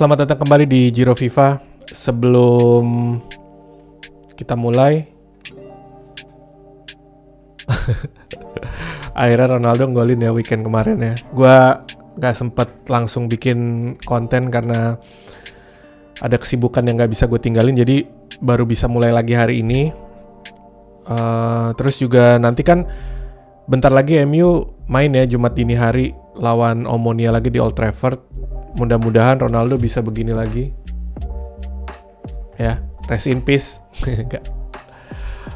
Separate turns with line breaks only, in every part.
Selamat datang kembali di Giro FIFA. Sebelum kita mulai, akhirnya Ronaldo golin ya weekend kemarin ya. Gua nggak sempet langsung bikin konten karena ada kesibukan yang nggak bisa gue tinggalin, jadi baru bisa mulai lagi hari ini. Uh, terus juga nanti kan bentar lagi MU main ya Jumat dini hari lawan Omonia lagi di Old Trafford. Mudah-mudahan Ronaldo bisa begini lagi. Ya, rest in peace. Oke.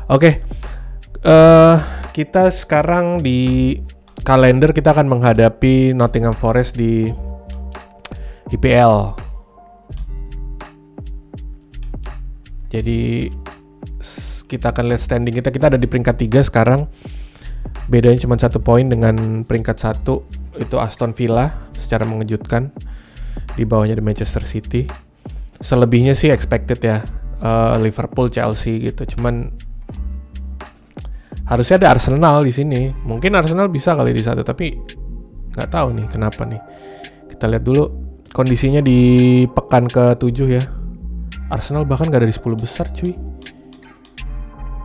Okay. Uh, eh, kita sekarang di kalender kita akan menghadapi Nottingham Forest di IPL. Jadi kita akan lihat standing kita. Kita ada di peringkat 3 sekarang. Bedanya cuma satu poin dengan peringkat satu itu Aston Villa secara mengejutkan di bawahnya di Manchester City. Selebihnya sih expected ya uh, Liverpool, Chelsea gitu. Cuman harusnya ada Arsenal di sini. Mungkin Arsenal bisa kali di satu, tapi nggak tahu nih kenapa nih. Kita lihat dulu kondisinya di pekan ke-7 ya. Arsenal bahkan gak ada di 10 besar cuy.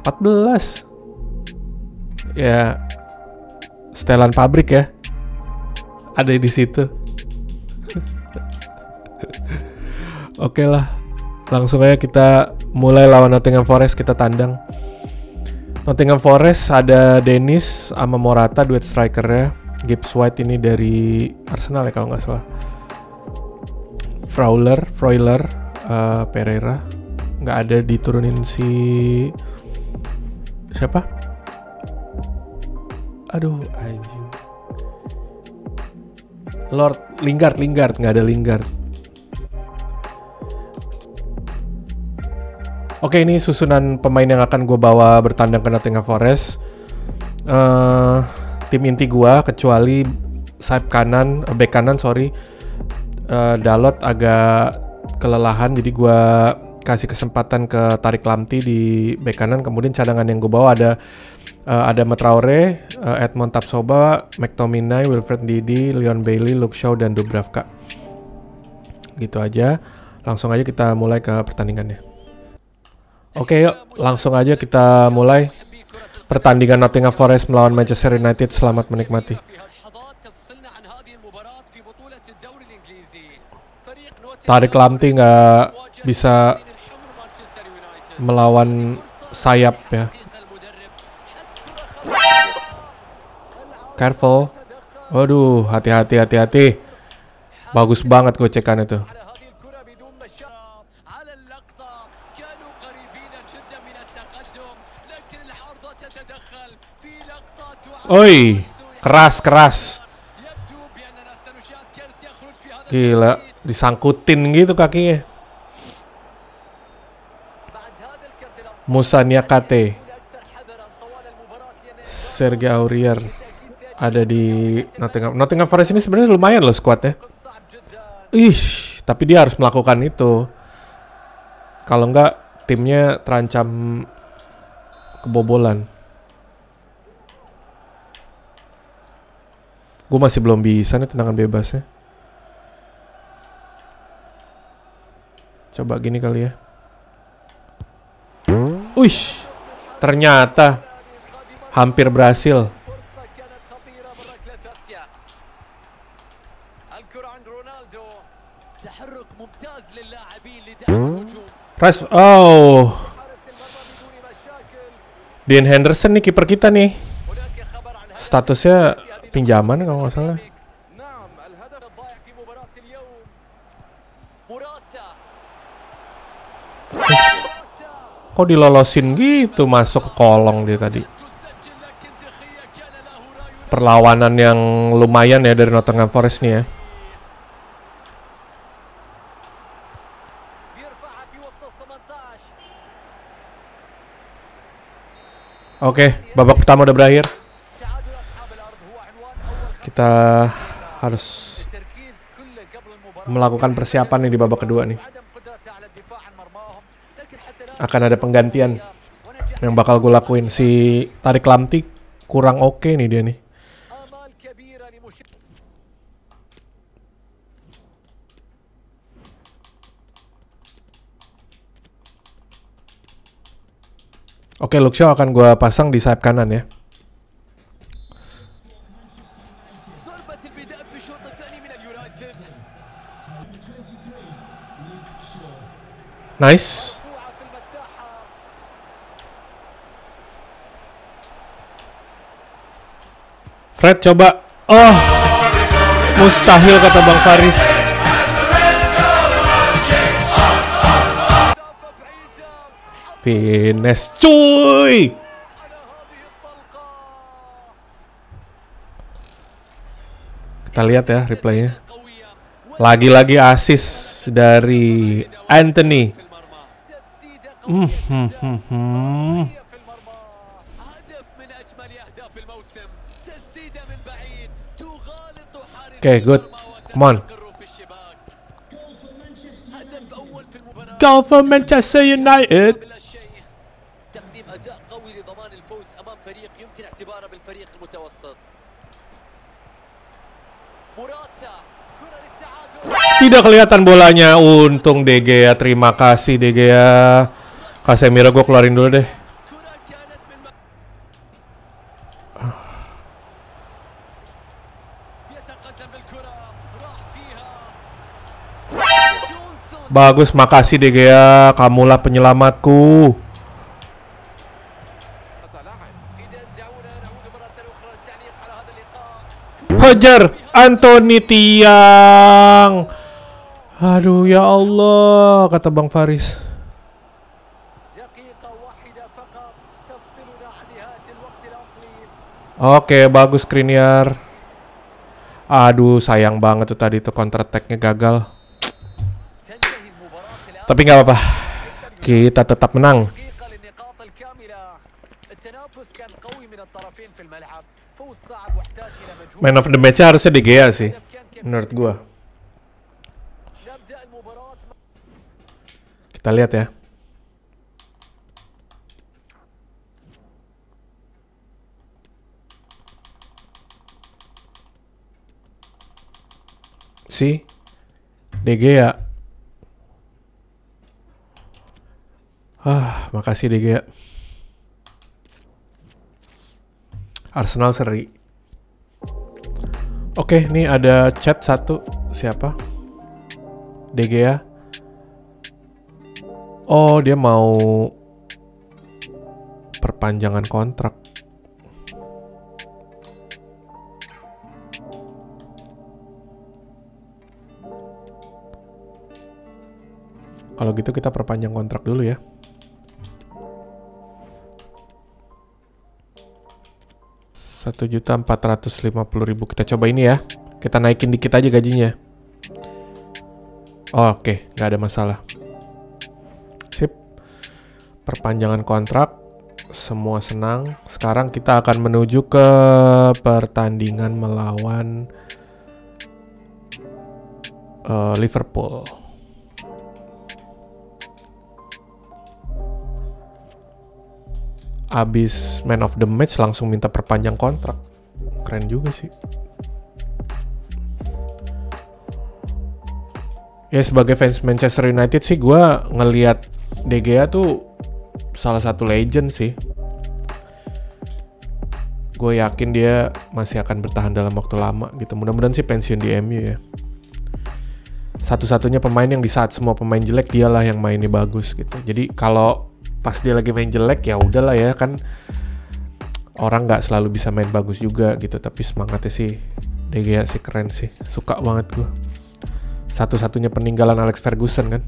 14. Ya setelan pabrik ya. Ada di situ. Oke lah, langsung aja kita mulai lawan Nottingham Forest kita tandang. Nottingham Forest ada Dennis sama Morata duet striker ya. Gibbs White ini dari Arsenal ya kalau nggak salah. Fowler, Freuler, uh, Pereira nggak ada diturunin si siapa? Aduh, anjing. Lord Lingard, Lingard nggak ada Lingard. Oke, ini susunan pemain yang akan gue bawa bertandang ke Nottingham Forest. Uh, tim inti gue kecuali sayap kanan, uh, back kanan sorry, uh, Dalot agak kelelahan, jadi gue kasih kesempatan ke Tarik Lamti di back kanan. Kemudian cadangan yang gue bawa ada uh, ada Metraore, uh, Edmond Tapsoba, McTominay, Wilfred Didi, Leon Bailey, Luke Shaw dan Dubravka. Gitu aja. Langsung aja kita mulai ke pertandingannya. Oke yuk, langsung aja kita mulai pertandingan Nottingham Forest melawan Manchester United. Selamat menikmati. Tarik Lamti nggak bisa melawan sayap ya. Careful. Waduh, hati-hati, hati-hati. Bagus banget gocekan itu. Oi, keras keras. Gila, disangkutin gitu kakinya. Musa Niakate. Sergei Aurier ada di Nottingham. Nottingham Forest ini sebenarnya lumayan loh skuadnya. Ih, tapi dia harus melakukan itu. Kalau enggak timnya terancam kebobolan. Gue masih belum bisa nih tendangan bebasnya. Coba gini kali ya. Wih, ternyata hampir berhasil. Res, oh. Dean Henderson nih kiper kita nih. Statusnya pinjaman kalau nggak salah. kok dilolosin gitu masuk ke kolong dia tadi. Perlawanan yang lumayan ya dari Nottingham Forest nih ya. Oke, babak pertama udah berakhir kita harus melakukan persiapan nih di babak kedua nih. Akan ada penggantian yang bakal gue lakuin. Si Tarik Lamti kurang oke okay nih dia nih. Oke, okay, Luxio akan gue pasang di sayap kanan ya. Nice. Fred coba. Oh. Mustahil kata Bang Faris. Finish cuy Kita lihat ya replaynya Lagi-lagi asis dari Anthony hmm, hmm, hmm, hmm.
Oke,
okay, good. Come on. Goal for Manchester United.
المتوسط موراتا كرة للتعادل
Tidak kelihatan bolanya. Untung De Gea. Terima kasih De Gea. Casemiro gue keluarin dulu deh.
كرة كانت من م... يتقدم بالكرة راح فيها جونسون
Bagus, makasih De Gea. Kamulah penyelamatku. Roger Anthony Tiang. Aduh ya Allah, kata Bang Faris. Oke, bagus Kriniar Aduh, sayang banget tuh tadi tuh counter attacknya gagal. Tapi nggak apa-apa. Kita tetap menang. Man of the match harusnya De Gea sih, menurut
gue.
Kita lihat ya. Si De Gea. Ah, makasih De Gea. Arsenal seri. Oke, nih ada chat satu. Siapa? De Gea. Oh, dia mau perpanjangan kontrak. Kalau gitu kita perpanjang kontrak dulu ya. Satu juta empat ratus lima puluh ribu. Kita coba ini ya. Kita naikin dikit aja gajinya. Oh, Oke, nggak ada masalah. Sip. Perpanjangan kontrak. Semua senang. Sekarang kita akan menuju ke pertandingan melawan eh, Liverpool. Abis man of the match langsung minta perpanjang kontrak. Keren juga sih. Ya sebagai fans Manchester United sih gue ngelihat De Gea tuh salah satu legend sih. Gue yakin dia masih akan bertahan dalam waktu lama gitu. Mudah-mudahan sih pensiun di MU ya. Satu-satunya pemain yang di saat semua pemain jelek dialah yang mainnya bagus gitu. Jadi kalau pas dia lagi main jelek ya udahlah ya kan orang nggak selalu bisa main bagus juga gitu. Tapi semangatnya sih De Gea sih keren sih. Suka banget gue satu-satunya peninggalan Alex Ferguson kan.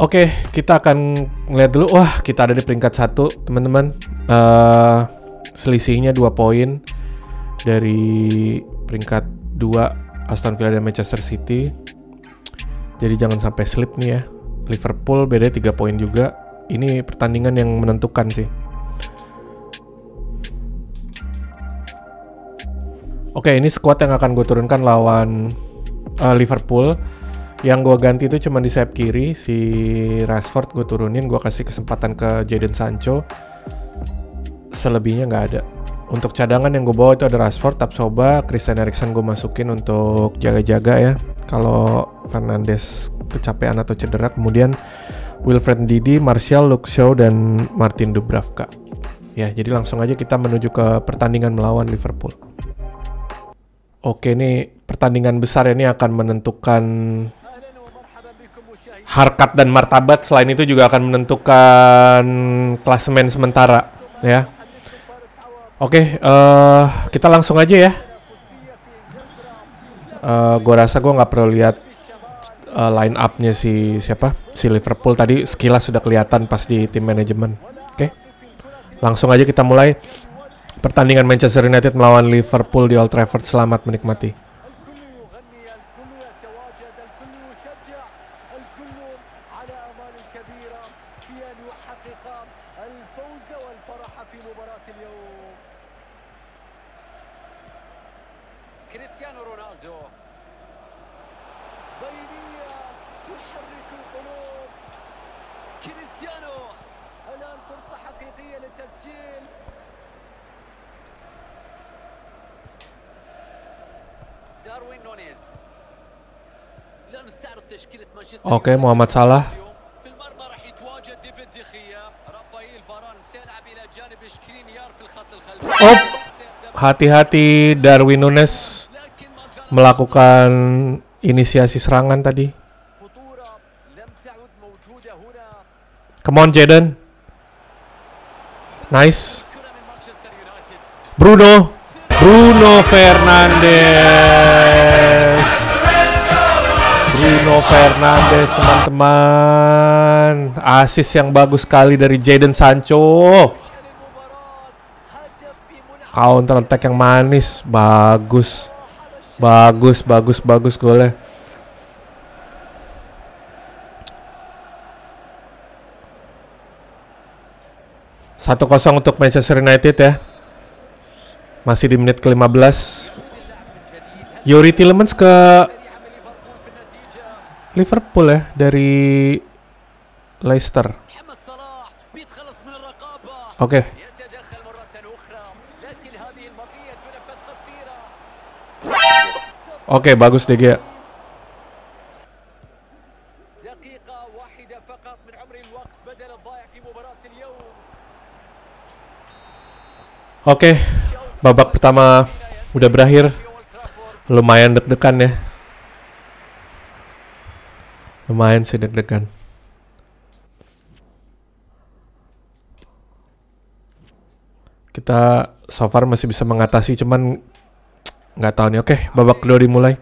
Oke, kita akan ngeliat dulu. Wah, kita ada di peringkat satu, teman-teman. Eh, selisihnya dua poin dari peringkat dua Aston Villa dan Manchester City. Jadi jangan sampai slip nih ya. Liverpool beda tiga poin juga. Ini pertandingan yang menentukan sih. Oke, ini squad yang akan gue turunkan lawan uh, Liverpool. Yang gue ganti itu cuma di sayap kiri si Rashford gue turunin, gue kasih kesempatan ke Jadon Sancho. Selebihnya nggak ada. Untuk cadangan yang gue bawa itu ada Rashford, Tapsoba, Christian Eriksen gue masukin untuk jaga-jaga ya kalau Fernandes kecapean atau cedera kemudian Wilfred Didi, Martial, Luxio dan Martin Dubravka. Ya, jadi langsung aja kita menuju ke pertandingan melawan Liverpool. Oke, ini pertandingan besar ya, ini akan menentukan harkat dan martabat. Selain itu juga akan menentukan klasemen sementara, ya. Oke, uh, kita langsung aja ya Eh, gua rasa gua nggak perlu lihat eh, line up-nya si siapa? Si Liverpool tadi sekilas sudah kelihatan pas di tim manajemen. Oke. Langsung aja kita mulai pertandingan Manchester United melawan Liverpool di Old Trafford. Selamat menikmati.
تشكيلة مانشستر
Oke,
يونايتد
Muhammad Salah.
اليوم. في المرمى راح يتواجد ديفيد دخيا رافائيل فاران سيلعب إلى جانب شكرينيار في الخط الخلفي
Op. Hati-hati Darwin Nunes
لكن ما زال
melakukan inisiasi serangan tadi.
خطورة لم تعد موجودة هنا
Come on Jaden. Nice.
كرة من مانشستر يونايتد
Bruno. Bruno Fernandes. Bruno Fernandes teman-teman. Asis yang bagus sekali dari Jaden Sancho. Counter attack yang manis, bagus. Bagus, bagus, bagus golnya. Satu kosong untuk Manchester United ya. Masih di menit ke-15. Yuri Tillemans ke Liverpool ya dari Leicester. Oke.
Okay.
Oke,
okay, bagus deh
Oke, okay, babak pertama udah berakhir. Lumayan deg-degan ya lumayan sih deg-degan kita so far masih bisa mengatasi cuman nggak tahu nih oke okay, babak kedua dimulai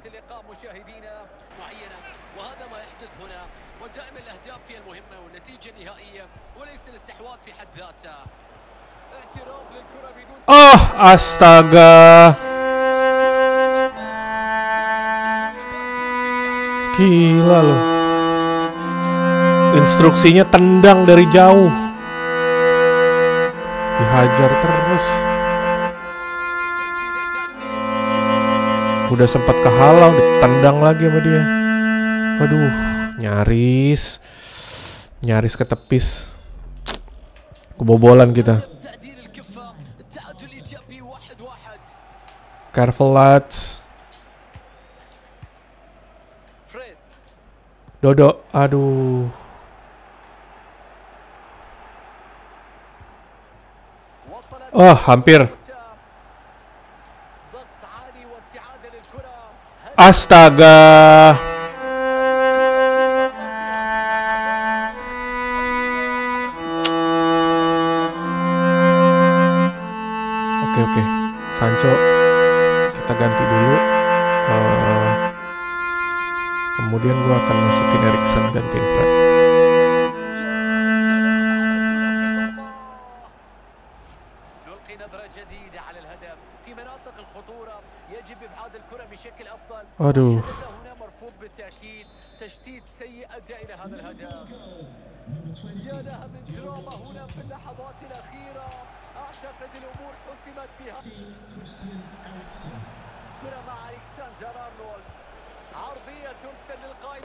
Oh, astaga. Gila loh. Instruksinya tendang dari jauh. Dihajar terus. Udah sempat kehalau, ditendang lagi sama dia. Waduh, nyaris nyaris ketepis. Kebobolan kita. Careful lads. Dodo, aduh. Oh, hampir. Astaga.
من دراما هنا في اللحظات الأخيرة أعتقد الأمور حسمت بها كرة مع ألكسندر أرنولد عرضية ترسل للقائد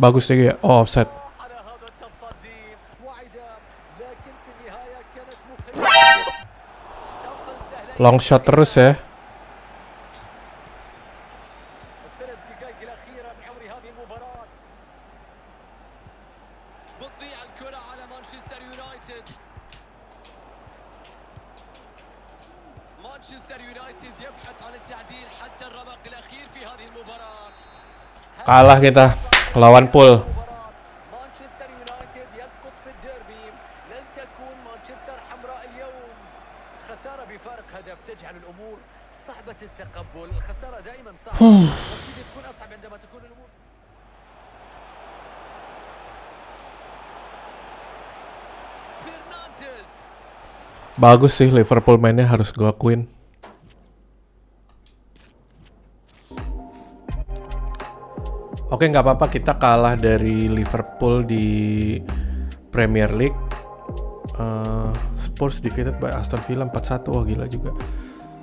Bagus deh ya. Oh, offset.
على هذا التصدي وعد لكن في النهاية كانت مخيبة تصل سهلة
Long shot terus ya. Kalah kita lawan Pool. Bagus sih Liverpool mainnya harus gue akuin. Oke nggak apa-apa kita kalah dari Liverpool di Premier League. Eh, Spurs defeated by Aston Villa 4-1 wah gila juga.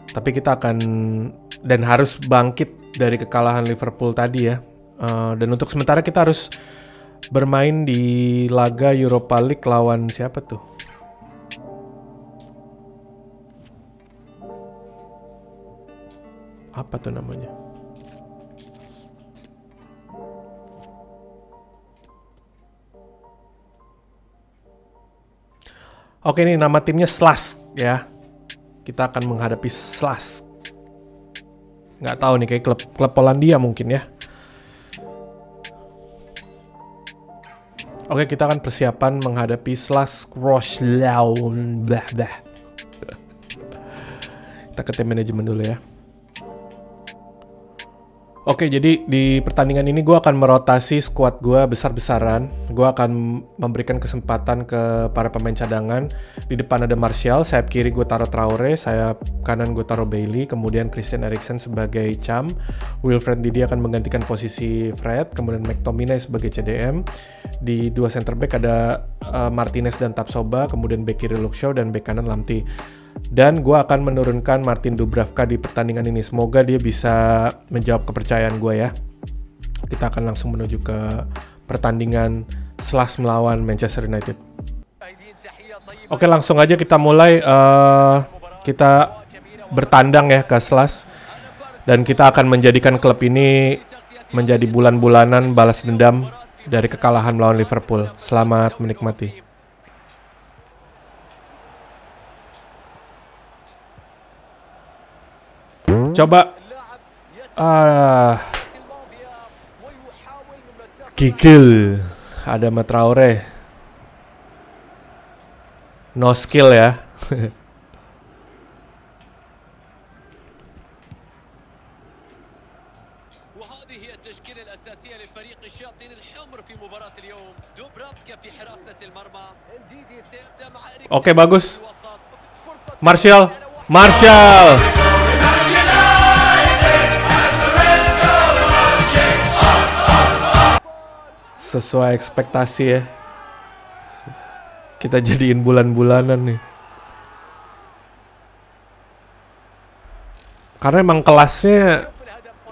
Tapi kita akan dan harus bangkit dari kekalahan Liverpool tadi ya. Eh, dan untuk sementara kita harus bermain di laga Europa League lawan siapa tuh? apa tuh namanya? Oke nih nama timnya Slash ya. Kita akan menghadapi Slash. Nggak tahu nih kayak klub klub Polandia mungkin ya. Oke kita akan persiapan menghadapi Slash Roslau. Blah blah. Kita ke tim manajemen dulu ya. Oke, jadi di pertandingan ini gue akan merotasi squad gue besar-besaran. Gue akan memberikan kesempatan ke para pemain cadangan. Di depan ada Martial, sayap kiri gue taruh Traore, sayap kanan gue taruh Bailey, kemudian Christian Eriksen sebagai cam. Wilfred Didi akan menggantikan posisi Fred, kemudian McTominay sebagai CDM. Di dua center back ada uh, Martinez dan Tapsoba, kemudian back kiri Luke dan back kanan Lamti dan gue akan menurunkan Martin Dubravka di pertandingan ini. Semoga dia bisa menjawab kepercayaan gue ya. Kita akan langsung menuju ke pertandingan Selas melawan Manchester United. Oke langsung aja kita mulai uh, kita bertandang ya ke Selas dan kita akan menjadikan klub ini menjadi bulan-bulanan balas dendam dari kekalahan melawan Liverpool. Selamat menikmati. Coba ah,
uh,
Gigil ada Metraore. No skill ya. Oke
okay,
bagus.
Martial, Martial. sesuai ekspektasi ya. Kita jadiin bulan-bulanan nih. Karena emang kelasnya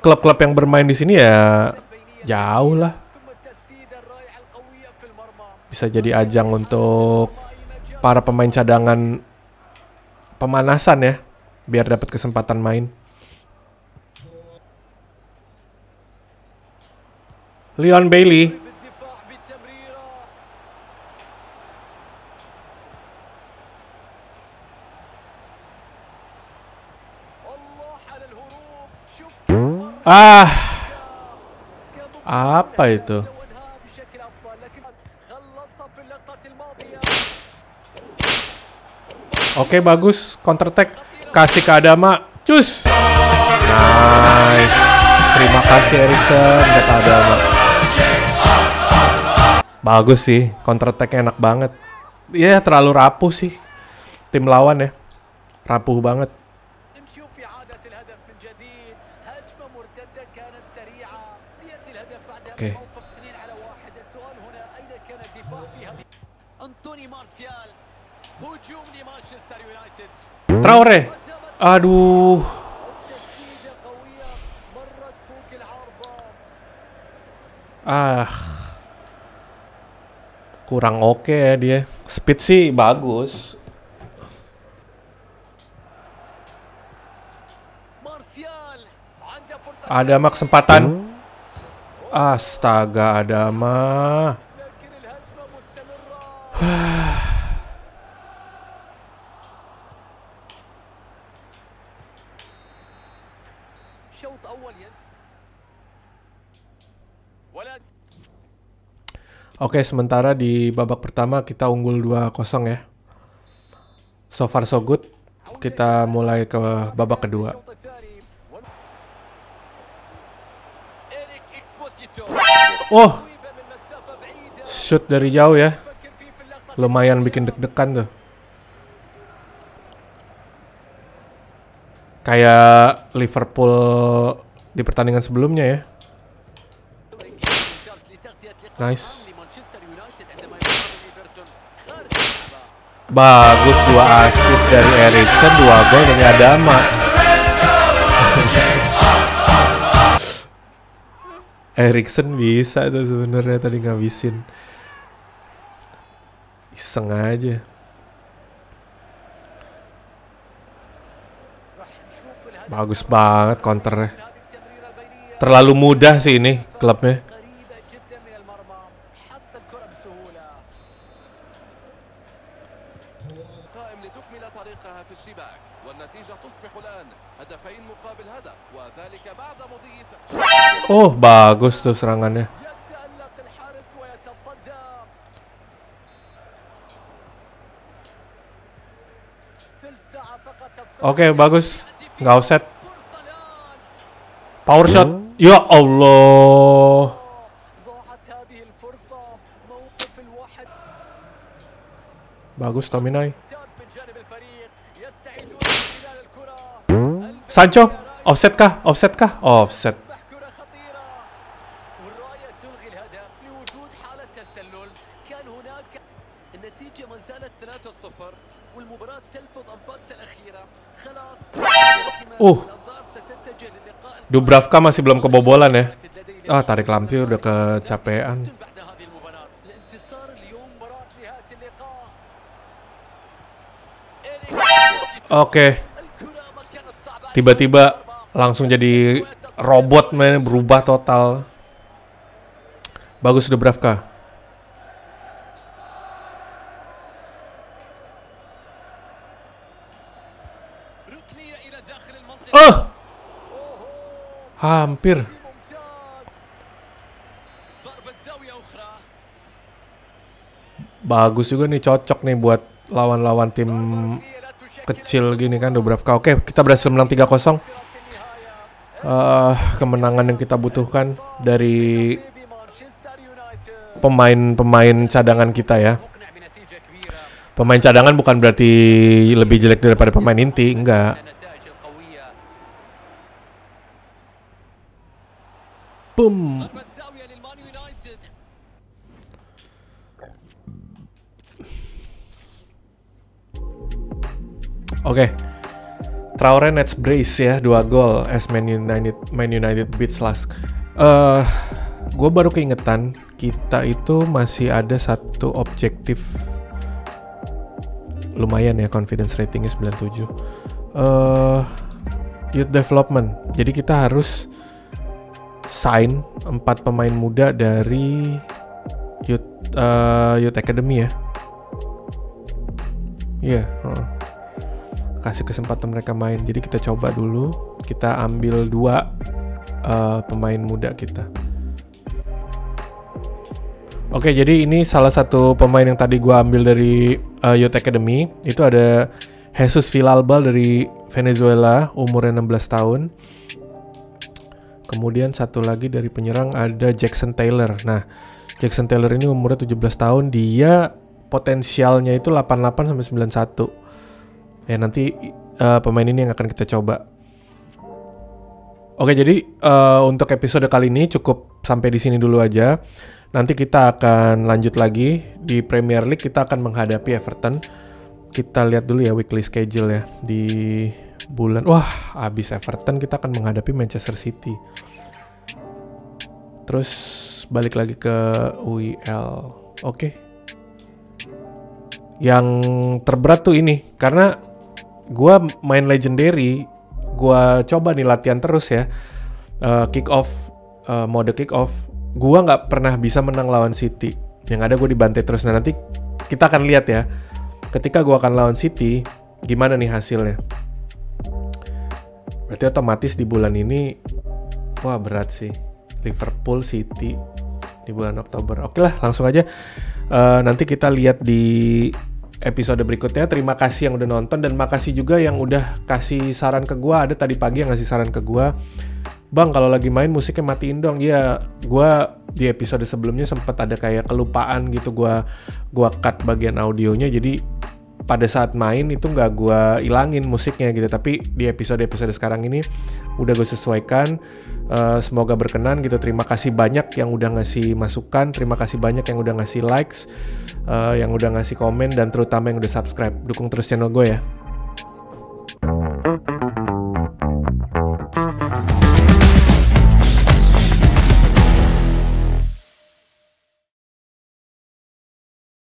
klub-klub yang bermain di sini ya jauh lah. Bisa jadi ajang untuk para pemain cadangan pemanasan ya, biar dapat kesempatan main. Leon Bailey Ah. Apa itu? Oke, bagus. Counter attack. Kasih ke Adama. Cus. Nice. Terima kasih Erikson kata Adama. Bagus sih. Counter attack enak banget. Iya, yeah, terlalu rapuh sih. Tim lawan ya. Rapuh banget.
يونايتد
Traore, aduh,
تسديدة قوية مرت فوق العارضة
ah, kurang oke ya dia. Speed sih bagus,
مارسيال عنده فرصة
Adama kesempatan. Astaga
ada
mah.
Oke, sementara di babak pertama kita unggul 2-0 ya. So far so good. Kita mulai ke babak kedua. Oh. Shoot dari jauh ya. Lumayan bikin deg-degan tuh. Kayak Liverpool di pertandingan sebelumnya ya.
Nice.
Bagus dua assist dari Erikson, dua gol dari Adama. Erikson bisa tuh sebenarnya tadi ngabisin. Iseng aja. Bagus banget counternya. Terlalu mudah sih ini klubnya. Oh, bagus tuh serangannya. Oke, okay, bagus. Nggak offset. Power shot. Ya,
ya Allah.
Bagus Tominay. Sancho, offset kah? Offset kah? Offset. Uh. Dubravka masih belum kebobolan ya. Ah, tarik lampu udah kecapean. Oke. Tiba-tiba langsung jadi robot main berubah total. Bagus Dubravka. Oh! Hampir. Bagus juga nih, cocok nih buat lawan-lawan tim kecil gini kan beberapa. Oke, kita berhasil menang 3-0.
Uh,
eh, kemenangan yang kita butuhkan dari pemain-pemain cadangan kita ya. Pemain cadangan bukan berarti lebih jelek daripada pemain inti, enggak Boom.
ضربة زاوية للمان يونايتد
Oke. Traore nets brace ya, dua gol as Man United Man United beats last. Eh, gue baru keingetan kita itu masih ada satu objektif lumayan ya confidence ratingnya 97. Eh, youth development. Jadi kita harus sign empat pemain muda dari youth eh, youth academy ya. Iya. heeh kasih kesempatan mereka main. Jadi kita coba dulu, kita ambil dua uh, pemain muda kita. Oke, jadi ini salah satu pemain yang tadi gua ambil dari uh, Youth Academy. Itu ada Jesus Villalba dari Venezuela, umurnya 16 tahun. Kemudian satu lagi dari penyerang ada Jackson Taylor. Nah, Jackson Taylor ini umurnya 17 tahun. Dia potensialnya itu 88 sampai 91 ya nanti eh, pemain ini yang akan kita coba. Oke jadi eh, untuk episode kali ini cukup sampai di sini dulu aja. Nanti kita akan lanjut lagi di Premier League kita akan menghadapi Everton. Kita lihat dulu ya weekly schedule ya di bulan. Wah abis Everton kita akan menghadapi Manchester City. Terus balik lagi ke UEL. Oke. Yang terberat tuh ini karena gua main legendary gua coba nih latihan terus ya Eh, kick off eh, mode kick off gua nggak pernah bisa menang lawan City yang ada gue dibantai terus nah nanti kita akan lihat ya ketika gua akan lawan City gimana nih hasilnya berarti otomatis di bulan ini wah berat sih. Liverpool City di bulan Oktober. Oke lah, langsung aja. Uh, nanti kita lihat di episode berikutnya. Terima kasih yang udah nonton dan makasih juga yang udah kasih saran ke gua. Ada tadi pagi yang ngasih saran ke gua. Bang, kalau lagi main musiknya matiin dong. Iya, gua di episode sebelumnya sempat ada kayak kelupaan gitu gua gua cut bagian audionya jadi pada saat main itu nggak gua ilangin musiknya gitu. Tapi di episode episode sekarang ini udah gue sesuaikan uh, semoga berkenan gitu. Terima kasih banyak yang udah ngasih masukan terima kasih banyak yang udah ngasih likes uh, yang udah ngasih komen dan terutama yang udah subscribe. Dukung terus channel gue ya